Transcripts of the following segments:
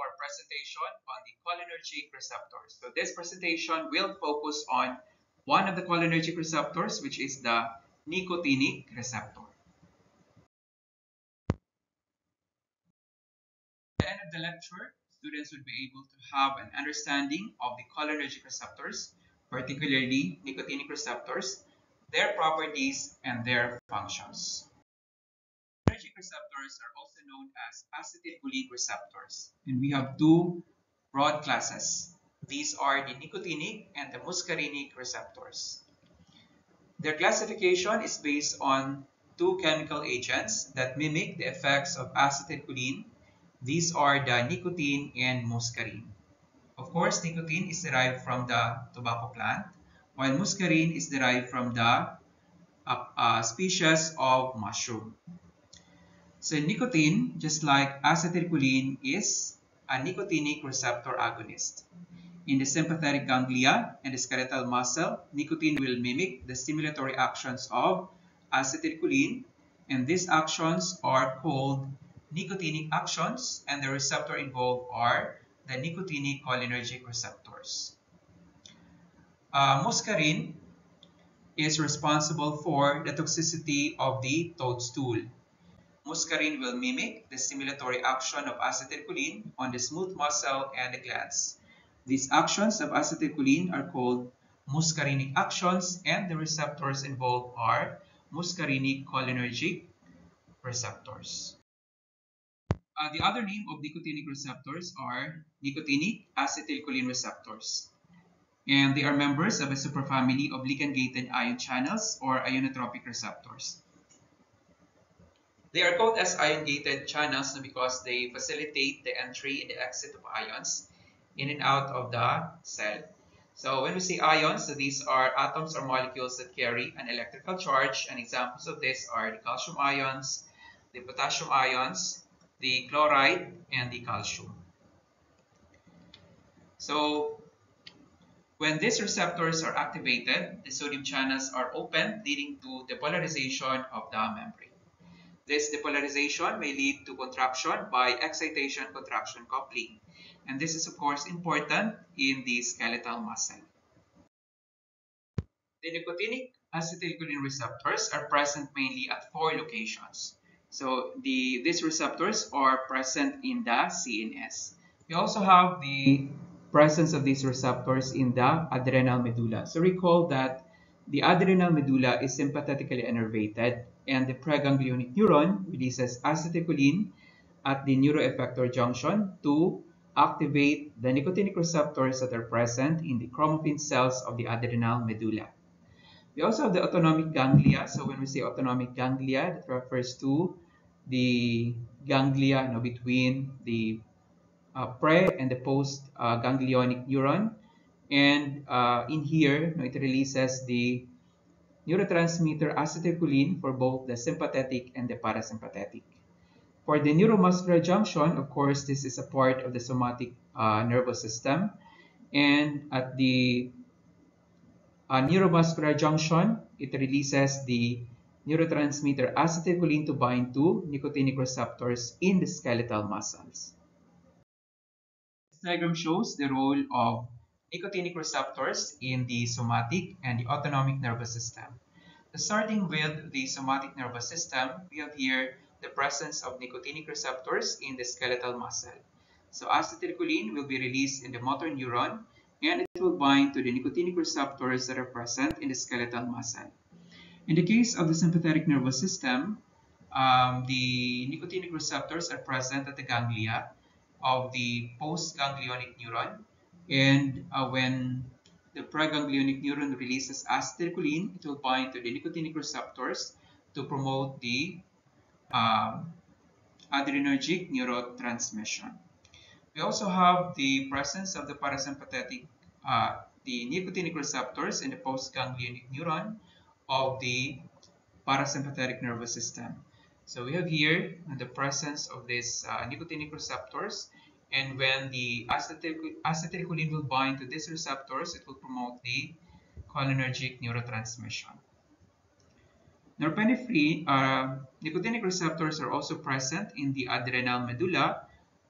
our presentation on the cholinergic receptors. So this presentation will focus on one of the cholinergic receptors, which is the nicotinic receptor. At the end of the lecture, students would be able to have an understanding of the cholinergic receptors, particularly nicotinic receptors, their properties, and their functions. Receptors are also known as acetylcholine receptors, and we have two broad classes. These are the nicotinic and the muscarinic receptors. Their classification is based on two chemical agents that mimic the effects of acetylcholine. These are the nicotine and muscarine. Of course, nicotine is derived from the tobacco plant, while muscarine is derived from the uh, uh, species of mushroom. So nicotine, just like acetylcholine, is a nicotinic receptor agonist. In the sympathetic ganglia and the skeletal muscle, nicotine will mimic the stimulatory actions of acetylcholine, and these actions are called nicotinic actions, and the receptor involved are the nicotinic cholinergic receptors. Uh, muscarine is responsible for the toxicity of the toadstool. Muscarine will mimic the stimulatory action of acetylcholine on the smooth muscle and the glands. These actions of acetylcholine are called muscarinic actions and the receptors involved are muscarinic cholinergic receptors. Uh, the other name of nicotinic receptors are nicotinic acetylcholine receptors. And they are members of a superfamily of ligand-gated ion channels or ionotropic receptors. They are called as ion-gated channels because they facilitate the entry and the exit of ions in and out of the cell. So when we say ions, so these are atoms or molecules that carry an electrical charge and examples of this are the calcium ions, the potassium ions, the chloride, and the calcium. So when these receptors are activated, the sodium channels are open, leading to the polarization of the membrane. This depolarization may lead to contraction by excitation-contraction coupling. And this is of course important in the skeletal muscle. The nicotinic acetylcholine receptors are present mainly at four locations. So the, these receptors are present in the CNS. We also have the presence of these receptors in the adrenal medulla. So recall that the adrenal medulla is sympathetically innervated and the preganglionic neuron releases acetylcholine at the neuroeffector junction to activate the nicotinic receptors that are present in the chromaffin cells of the adrenal medulla. We also have the autonomic ganglia. So when we say autonomic ganglia, that refers to the ganglia you know, between the uh, pre and the post uh, ganglionic neuron. And uh, in here, you know, it releases the neurotransmitter acetylcholine for both the sympathetic and the parasympathetic. For the neuromuscular junction, of course, this is a part of the somatic uh, nervous system. And at the uh, neuromuscular junction, it releases the neurotransmitter acetylcholine to bind to nicotinic receptors in the skeletal muscles. This diagram shows the role of nicotinic receptors in the somatic and the autonomic nervous system. Starting with the somatic nervous system, we have here the presence of nicotinic receptors in the skeletal muscle. So acetylcholine will be released in the motor neuron and it will bind to the nicotinic receptors that are present in the skeletal muscle. In the case of the sympathetic nervous system, um, the nicotinic receptors are present at the ganglia of the postganglionic neuron. And uh, when the preganglionic neuron releases acetylcholine, it will bind to the nicotinic receptors to promote the um, adrenergic neurotransmission. We also have the presence of the parasympathetic, uh, the nicotinic receptors in the postganglionic neuron of the parasympathetic nervous system. So we have here the presence of these uh, nicotinic receptors and when the acetylcholine will bind to these receptors, it will promote the cholinergic neurotransmission. Norepinephrine, uh, nicotinic receptors are also present in the adrenal medulla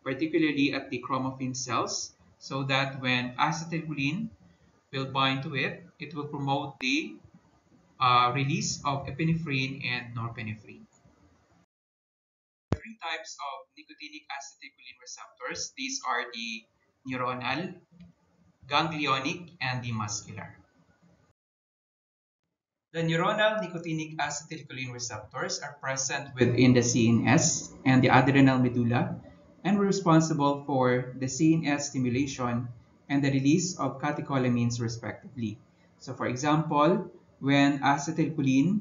particularly at the chromaffin cells, so that when acetylcholine will bind to it, it will promote the uh, release of epinephrine and norepinephrine. Types of nicotinic acetylcholine receptors. These are the neuronal, ganglionic, and the muscular. The neuronal nicotinic acetylcholine receptors are present within the CNS and the adrenal medulla and were responsible for the CNS stimulation and the release of catecholamines respectively. So for example, when acetylcholine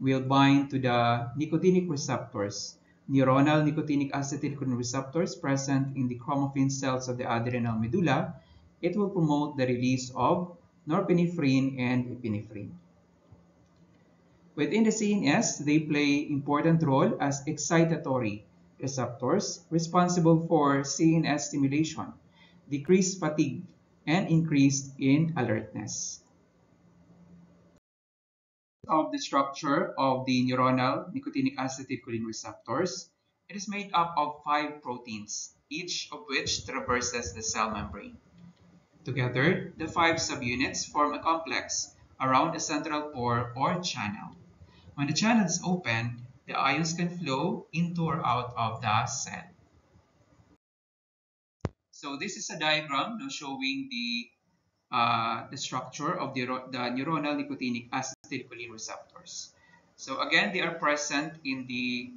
will bind to the nicotinic receptors, neuronal nicotinic acetylcholine receptors present in the chromaffin cells of the adrenal medulla, it will promote the release of norepinephrine and epinephrine. Within the CNS, they play important role as excitatory receptors responsible for CNS stimulation, decreased fatigue, and increase in alertness. Of the structure of the neuronal nicotinic acetylcholine receptors, it is made up of five proteins, each of which traverses the cell membrane. Together, the five subunits form a complex around a central pore or channel. When the channel is open, the ions can flow into or out of the cell. So this is a diagram now showing the uh, the structure of the, the neuronal nicotinic acetylcholine receptors. So again, they are present in the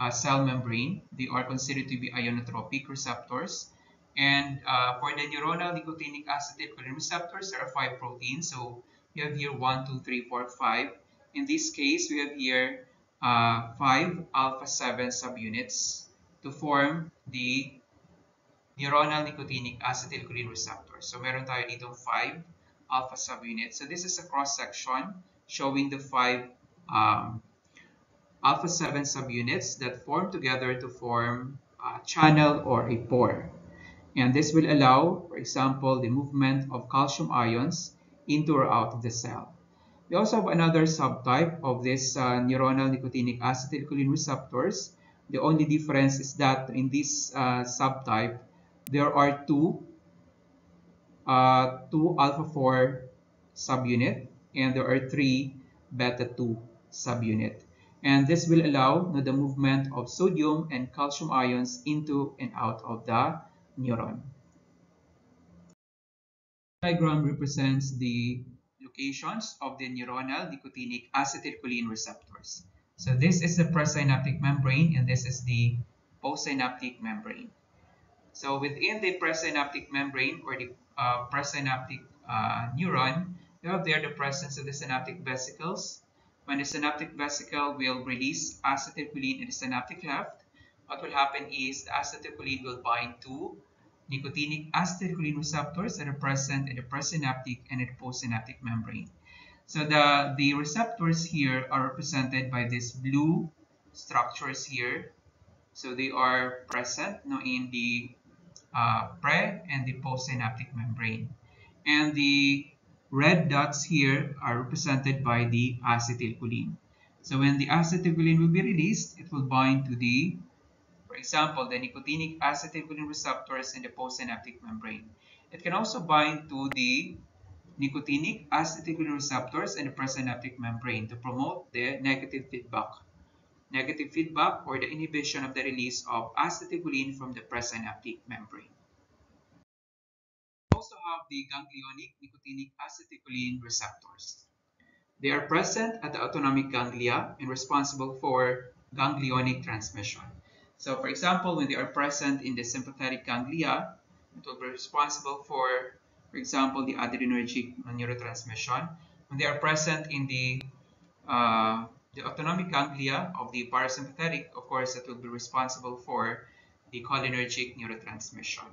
uh, cell membrane. They are considered to be ionotropic receptors. And uh, for the neuronal nicotinic acetylcholine receptors, there are five proteins. So we have here one, two, three, four, five. In this case, we have here uh, five alpha 7 subunits to form the neuronal nicotinic acetylcholine receptor. So meron tayo dito 5 alpha subunits. So this is a cross-section showing the 5 um, alpha 7 subunits that form together to form a channel or a pore. And this will allow, for example, the movement of calcium ions into or out of the cell. We also have another subtype of this uh, neuronal nicotinic acetylcholine receptors. The only difference is that in this uh, subtype, there are two, uh, two alpha-4 subunit and there are three beta-2 subunit. And this will allow the movement of sodium and calcium ions into and out of the neuron. The diagram represents the locations of the neuronal nicotinic acetylcholine receptors. So this is the presynaptic membrane and this is the postsynaptic membrane. So within the presynaptic membrane or the uh, presynaptic uh, neuron, you have there the presence of the synaptic vesicles. When the synaptic vesicle will release acetylcholine in the synaptic cleft, what will happen is the acetylcholine will bind to nicotinic acetylcholine receptors that are present in the presynaptic and the postsynaptic membrane. So the, the receptors here are represented by these blue structures here. So they are present no, in the uh, pre and the postsynaptic membrane. And the red dots here are represented by the acetylcholine. So when the acetylcholine will be released, it will bind to the, for example, the nicotinic acetylcholine receptors in the postsynaptic membrane. It can also bind to the nicotinic acetylcholine receptors in the presynaptic membrane to promote the negative feedback. Negative feedback or the inhibition of the release of acetylcholine from the presynaptic membrane. We also have the ganglionic nicotinic acetylcholine receptors. They are present at the autonomic ganglia and responsible for ganglionic transmission. So for example, when they are present in the sympathetic ganglia, it will be responsible for, for example, the adrenergic neurotransmission. When they are present in the uh, the autonomic ganglia of the parasympathetic, of course, that will be responsible for the cholinergic neurotransmission.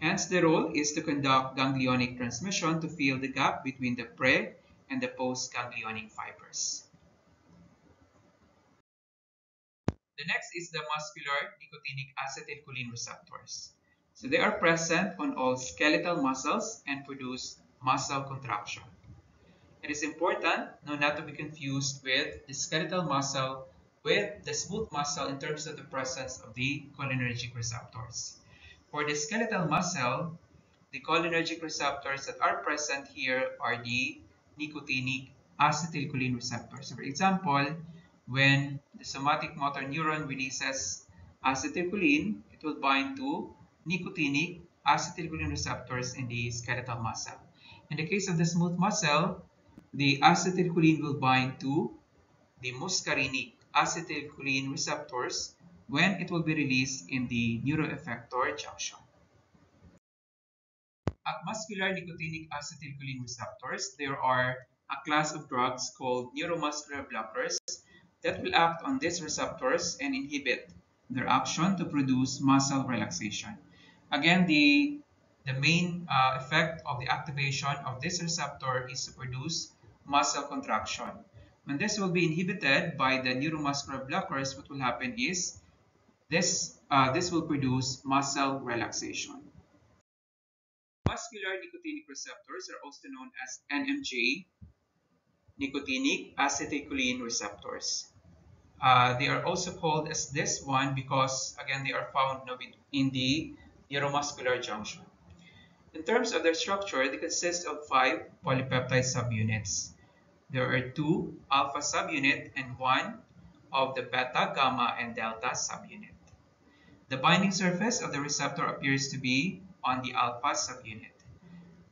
Hence, the role is to conduct ganglionic transmission to fill the gap between the pre and the post-ganglionic fibers. The next is the muscular nicotinic acetylcholine receptors. So they are present on all skeletal muscles and produce muscle contraction. It is important no, not to be confused with the skeletal muscle with the smooth muscle in terms of the presence of the cholinergic receptors. For the skeletal muscle, the cholinergic receptors that are present here are the nicotinic acetylcholine receptors. For example, when the somatic motor neuron releases acetylcholine, it will bind to nicotinic acetylcholine receptors in the skeletal muscle. In the case of the smooth muscle, the acetylcholine will bind to the muscarinic acetylcholine receptors when it will be released in the neuroeffector junction. At muscular nicotinic acetylcholine receptors, there are a class of drugs called neuromuscular blockers that will act on these receptors and inhibit their action to produce muscle relaxation. Again, the, the main uh, effect of the activation of this receptor is to produce muscle contraction. When this will be inhibited by the neuromuscular blockers, what will happen is this, uh, this will produce muscle relaxation. Muscular nicotinic receptors are also known as NMJ, nicotinic acetylcholine receptors. Uh, they are also called as this one because, again, they are found in the neuromuscular junction. In terms of their structure, they consist of five polypeptide subunits there are two alpha subunit and one of the beta, gamma, and delta subunit. The binding surface of the receptor appears to be on the alpha subunit.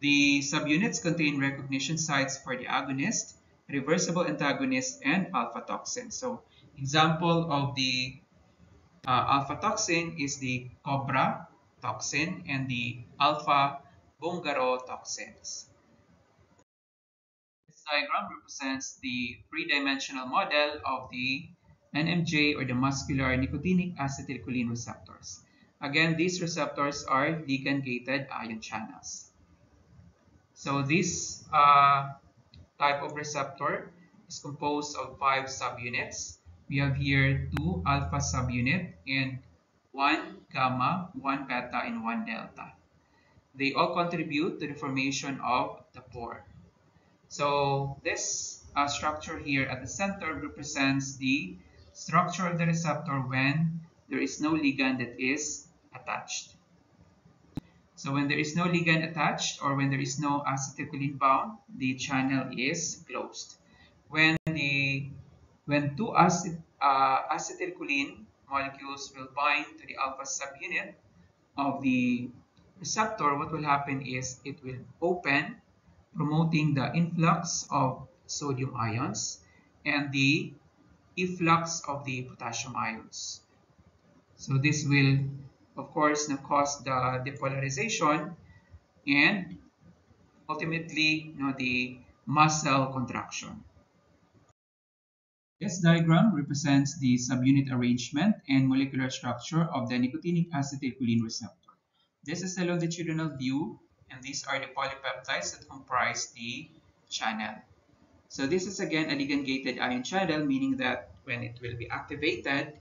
The subunits contain recognition sites for the agonist, reversible antagonist, and alpha toxin. So, example of the uh, alpha toxin is the cobra toxin and the alpha bungarotoxins diagram represents the three-dimensional model of the NMJ or the muscular nicotinic acetylcholine receptors. Again, these receptors are ligand-gated ion channels. So this uh, type of receptor is composed of five subunits. We have here two alpha subunit and one gamma, one beta, and one delta. They all contribute to the formation of the pore. So this uh, structure here at the center represents the structure of the receptor when there is no ligand that is attached. So when there is no ligand attached or when there is no acetylcholine bound, the channel is closed. When the when two acet, uh, acetylcholine molecules will bind to the alpha subunit of the receptor, what will happen is it will open promoting the influx of sodium ions and the efflux of the potassium ions. So this will, of course, cause the depolarization and ultimately you know, the muscle contraction. This diagram represents the subunit arrangement and molecular structure of the nicotinic acetylcholine receptor. This is a longitudinal view and these are the polypeptides that comprise the channel. So this is again a ligand-gated ion channel, meaning that when it will be activated,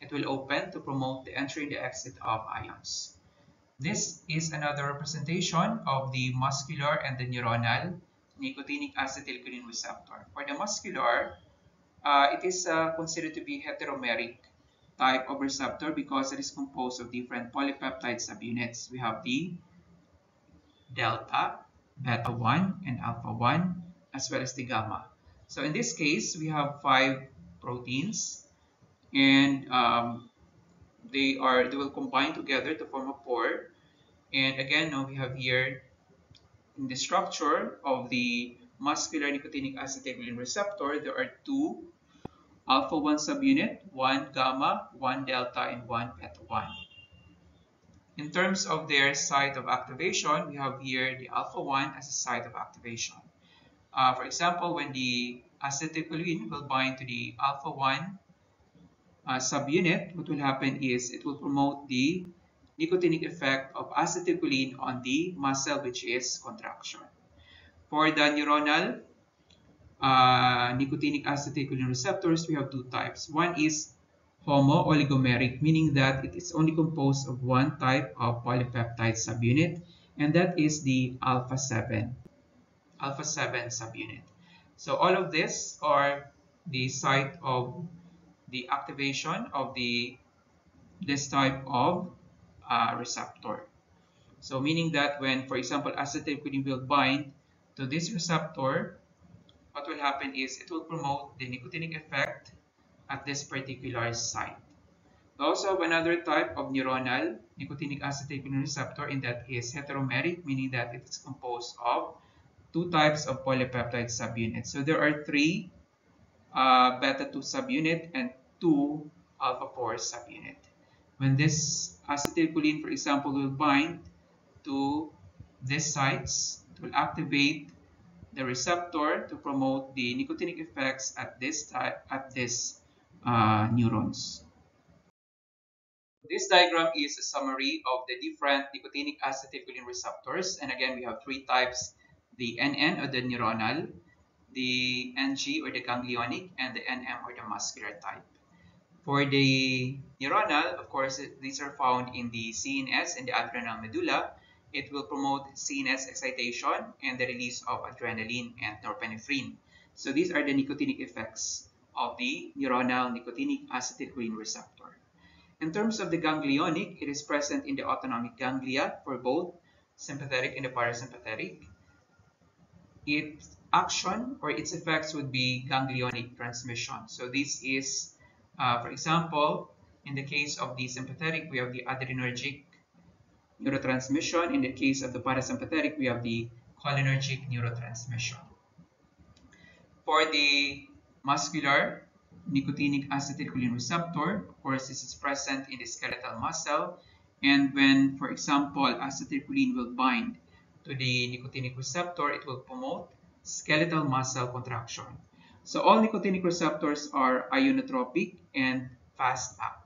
it will open to promote the entry and the exit of ions. This is another representation of the muscular and the neuronal nicotinic acetylcholine receptor. For the muscular, uh, it is uh, considered to be heteromeric type of receptor because it is composed of different polypeptide subunits. We have the delta, beta 1, and alpha 1, as well as the gamma. So in this case, we have five proteins, and um, they are they will combine together to form a pore. And again, now we have here in the structure of the muscular nicotinic acetylcholine receptor, there are two alpha 1 subunit, one gamma, one delta, and one beta 1. In terms of their site of activation, we have here the alpha-1 as a site of activation. Uh, for example, when the acetylcholine will bind to the alpha-1 uh, subunit, what will happen is it will promote the nicotinic effect of acetylcholine on the muscle, which is contraction. For the neuronal uh, nicotinic acetylcholine receptors, we have two types. One is homo-oligomeric, meaning that it is only composed of one type of polypeptide subunit, and that is the alpha-7, alpha-7 subunit. So all of this are the site of the activation of the this type of uh, receptor. So meaning that when, for example, acetylcholine will bind to this receptor, what will happen is it will promote the nicotinic effect at this particular site. Also another type of neuronal nicotinic acetylcholine receptor and that is heteromeric, meaning that it is composed of two types of polypeptide subunits. So there are three uh, beta-2 subunit and two alpha-4 subunit. When this acetylcholine, for example, will bind to these sites, it will activate the receptor to promote the nicotinic effects at this at this uh, neurons. This diagram is a summary of the different nicotinic acetylcholine receptors. And again, we have three types, the NN or the neuronal, the NG or the ganglionic, and the NM or the muscular type. For the neuronal, of course, these are found in the CNS and the adrenal medulla. It will promote CNS excitation and the release of adrenaline and norepinephrine. So these are the nicotinic effects of the neuronal nicotinic acetylcholine receptor. In terms of the ganglionic, it is present in the autonomic ganglia for both sympathetic and the parasympathetic. Its action or its effects would be ganglionic transmission. So this is uh, for example, in the case of the sympathetic, we have the adrenergic neurotransmission. In the case of the parasympathetic, we have the cholinergic neurotransmission. For the muscular nicotinic acetylcholine receptor, of course, this is present in the skeletal muscle. And when, for example, acetylcholine will bind to the nicotinic receptor, it will promote skeletal muscle contraction. So all nicotinic receptors are ionotropic and fast acting.